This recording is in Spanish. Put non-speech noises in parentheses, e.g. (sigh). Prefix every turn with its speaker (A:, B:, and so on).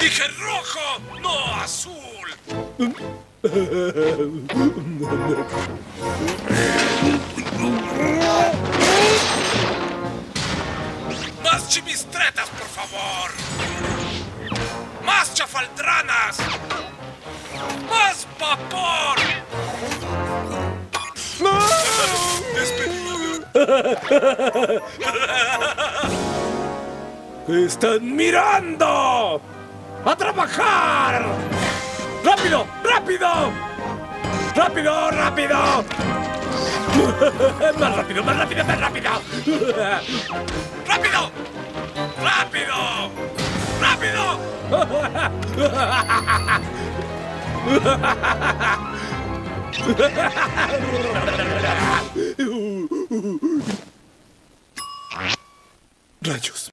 A: Dije rojo, no azul. Más chimistretas, por favor. Más chafaldranas. Más vapor. Despedido. ¿Qué (laughs) están mirando? ¡A trabajar! ¡Rápido! ¡Rápido! ¡Rápido! ¡Rápido! (laughs) ¡Más rápido! ¡Más rápido! ¡Más rápido! ¡Rápido! ¡Rápido! ¡Rápido! (laughs) ¡Rayos!